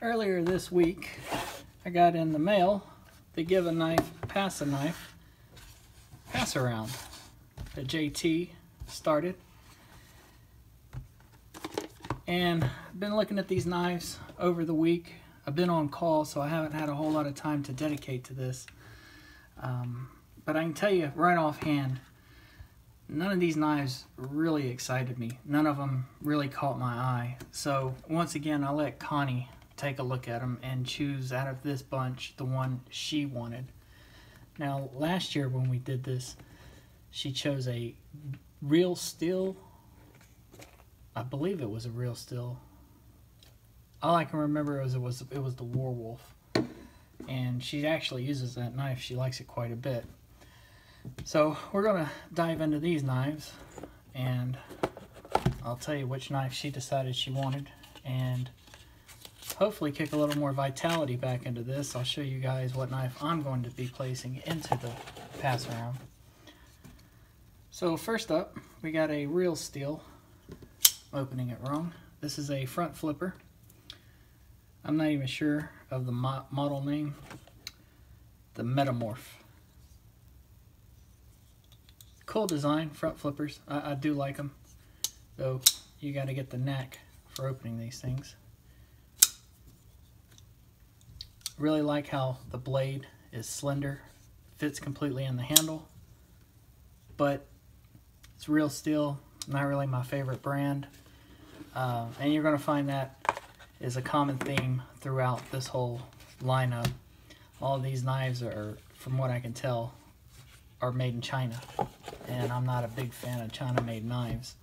earlier this week, I got in the mail the Give a Knife, Pass a Knife pass around that JT started. And I've been looking at these knives over the week. I've been on call, so I haven't had a whole lot of time to dedicate to this. Um, but I can tell you right offhand, none of these knives really excited me. None of them really caught my eye. So once again, I'll let Connie take a look at them and choose out of this bunch the one she wanted. Now, last year when we did this, she chose a real steel. I believe it was a real steel. All I can remember is it was it was the Warwolf, and she actually uses that knife. She likes it quite a bit. So we're gonna dive into these knives, and I'll tell you which knife she decided she wanted, and hopefully kick a little more vitality back into this. I'll show you guys what knife I'm going to be placing into the pass around. So first up, we got a real steel, opening it wrong. This is a front flipper. I'm not even sure of the mo model name. The Metamorph. Cool design, front flippers. I, I do like them, though you got to get the knack for opening these things. Really like how the blade is slender, fits completely in the handle, but it's real steel, not really my favorite brand. Uh, and you're going to find that is a common theme throughout this whole lineup. All these knives are, from what I can tell, are made in China. And I'm not a big fan of China-made knives.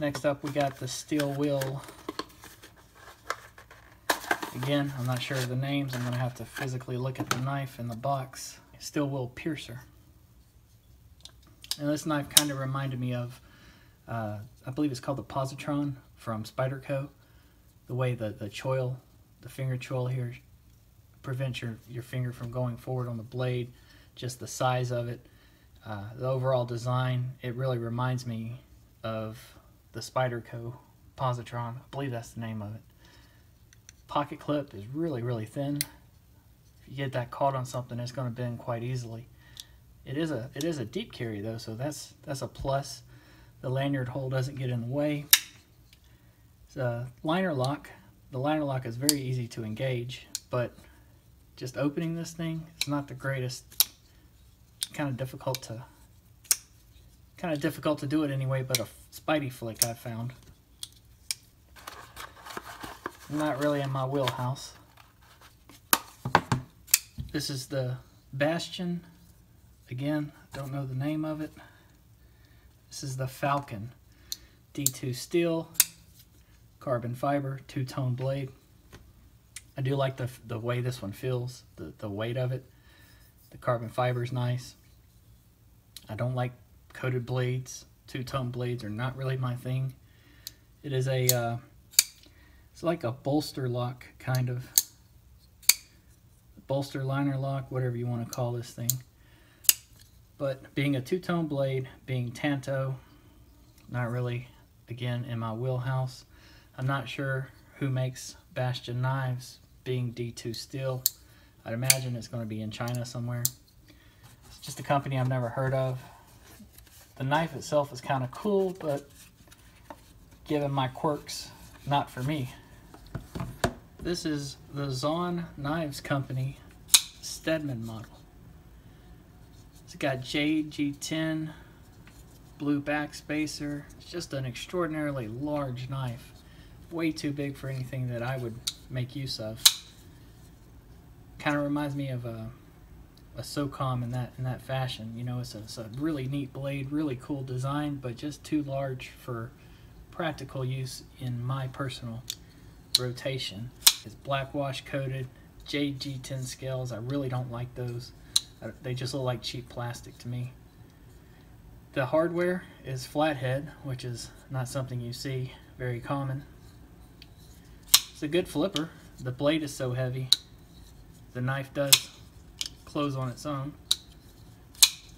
Next up, we got the Steel Will Again, I'm not sure of the names. I'm going to have to physically look at the knife in the box. Steel Will piercer. And this knife kind of reminded me of, uh, I believe it's called the Positron from Spyderco. The way the, the choil, the finger choil here, prevents your, your finger from going forward on the blade. Just the size of it. Uh, the overall design, it really reminds me of the Spyderco Positron. I believe that's the name of it pocket clip is really, really thin. If you get that caught on something, it's going to bend quite easily. It is a it is a deep carry though, so that's that's a plus. The lanyard hole doesn't get in the way. It's a liner lock. The liner lock is very easy to engage, but just opening this thing is not the greatest. Kind of difficult to kind of difficult to do it anyway, but a Spidey flick I found not really in my wheelhouse. This is the Bastion. Again, don't know the name of it. This is the Falcon. D2 steel, carbon fiber, two-tone blade. I do like the, the way this one feels, the, the weight of it. The carbon fiber is nice. I don't like coated blades. Two-tone blades are not really my thing. It is a uh, it's like a bolster lock, kind of. Bolster liner lock, whatever you want to call this thing. But being a two-tone blade, being Tanto, not really, again, in my wheelhouse. I'm not sure who makes Bastion knives, being D2 steel. I'd imagine it's going to be in China somewhere. It's just a company I've never heard of. The knife itself is kind of cool, but given my quirks, not for me. This is the Zaun Knives Company Stedman model. It's got JG10 blue backspacer. It's just an extraordinarily large knife. Way too big for anything that I would make use of. Kind of reminds me of a, a SOCOM in that in that fashion. You know, it's a, it's a really neat blade, really cool design, but just too large for practical use in my personal rotation. It's black wash coated, JG10 scales. I really don't like those. They just look like cheap plastic to me. The hardware is flathead, which is not something you see very common. It's a good flipper. The blade is so heavy. The knife does close on its own.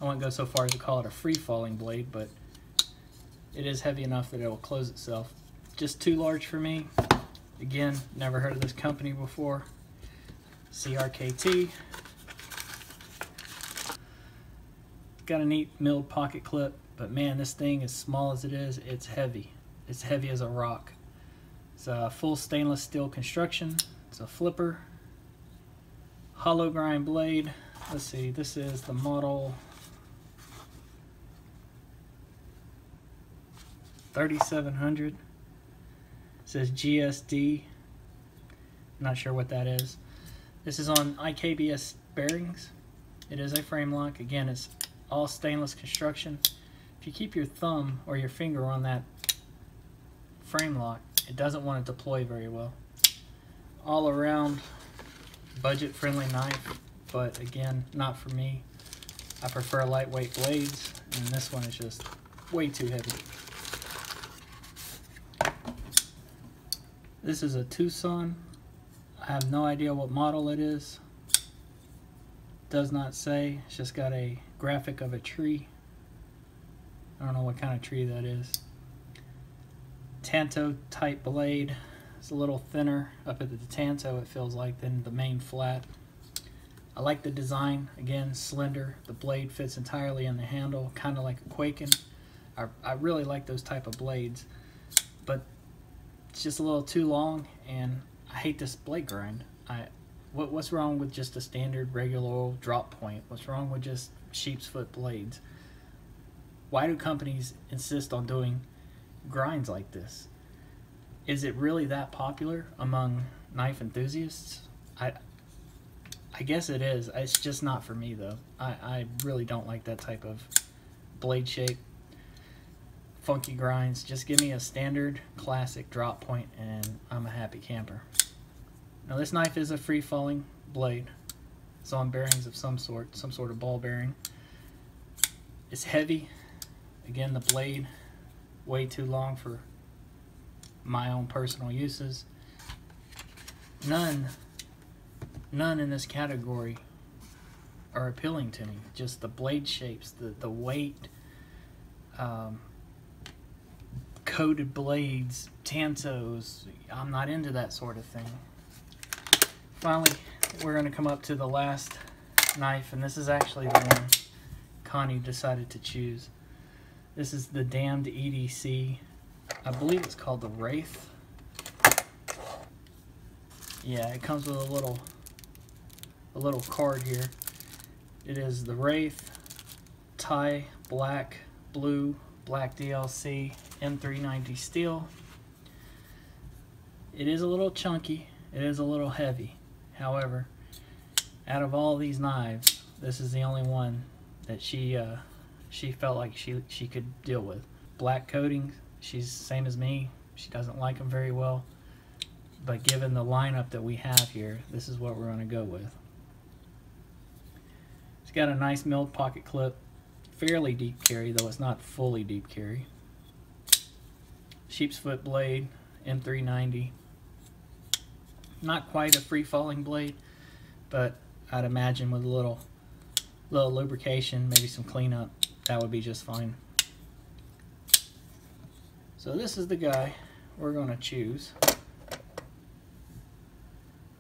I won't go so far as to call it a free-falling blade, but it is heavy enough that it will close itself. Just too large for me. Again, never heard of this company before. CRKT. Got a neat milled pocket clip, but man, this thing, as small as it is, it's heavy. It's heavy as a rock. It's a full stainless steel construction. It's a flipper. Hollow grind blade. Let's see, this is the model 3700. Says GSD. Not sure what that is. This is on IKBS bearings. It is a frame lock. Again, it's all stainless construction. If you keep your thumb or your finger on that frame lock, it doesn't want to deploy very well. All around budget friendly knife, but again, not for me. I prefer lightweight blades, and this one is just way too heavy. This is a TwoSun. I have no idea what model it is. Does not say. It's just got a graphic of a tree. I don't know what kind of tree that is. Tanto type blade. It's a little thinner up at the Tanto it feels like than the main flat. I like the design. Again, slender. The blade fits entirely in the handle, kind of like a Kwaiken. I, I really like those type of blades. But it's just a little too long and I hate this blade grind. I what what's wrong with just a standard regular drop point? What's wrong with just sheep's foot blades? Why do companies insist on doing grinds like this? Is it really that popular among knife enthusiasts? I I guess it is. It's just not for me though. I, I really don't like that type of blade shape funky grinds. Just give me a standard classic drop point and I'm a happy camper. Now this knife is a free falling blade. It's on bearings of some sort, some sort of ball bearing. It's heavy. Again, the blade way too long for my own personal uses. None, none in this category are appealing to me. Just the blade shapes, the, the weight, um, coated blades, tantos. I'm not into that sort of thing. Finally, we're going to come up to the last knife, and this is actually the one Connie decided to choose. This is the damned EDC. I believe it's called the Wraith. Yeah, it comes with a little a little card here. It is the Wraith Ti Black Blue Black DLC M390 steel. It is a little chunky, it is a little heavy. However, out of all these knives, this is the only one that she uh, she felt like she she could deal with. Black coating, she's same as me. She doesn't like them very well. But given the lineup that we have here, this is what we're going to go with. It's got a nice milled pocket clip, fairly deep carry, though it's not fully deep carry sheep's foot blade, M390. Not quite a free-falling blade, but I'd imagine with a little, little lubrication, maybe some cleanup, that would be just fine. So this is the guy we're going to choose.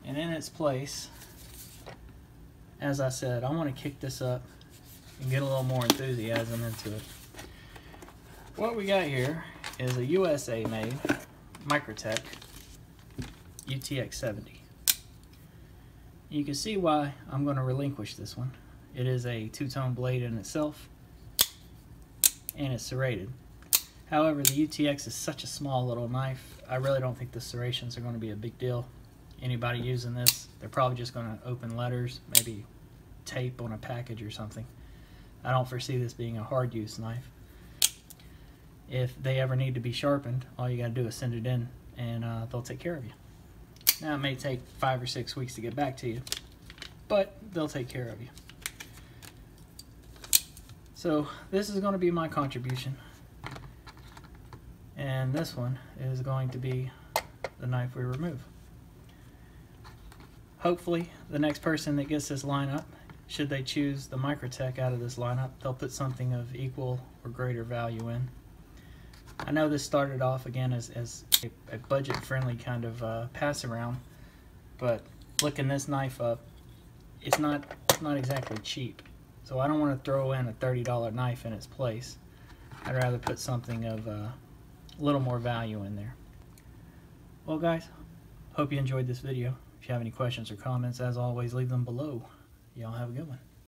And in its place, as I said, I want to kick this up and get a little more enthusiasm into it. What we got here is a USA made Microtech UTX 70. You can see why I'm going to relinquish this one. It is a two-tone blade in itself and it's serrated. However, the UTX is such a small little knife, I really don't think the serrations are going to be a big deal. Anybody using this, they're probably just going to open letters, maybe tape on a package or something. I don't foresee this being a hard use knife if they ever need to be sharpened, all you got to do is send it in and uh, they'll take care of you. Now, it may take five or six weeks to get back to you, but they'll take care of you. So, this is going to be my contribution. And this one is going to be the knife we remove. Hopefully, the next person that gets this lineup, should they choose the Microtech out of this lineup, they'll put something of equal or greater value in. I know this started off again as, as a, a budget-friendly kind of uh, pass-around, but looking this knife up, it's not it's not exactly cheap. So I don't want to throw in a $30 knife in its place. I'd rather put something of uh, a little more value in there. Well guys, hope you enjoyed this video. If you have any questions or comments, as always, leave them below. Y'all have a good one.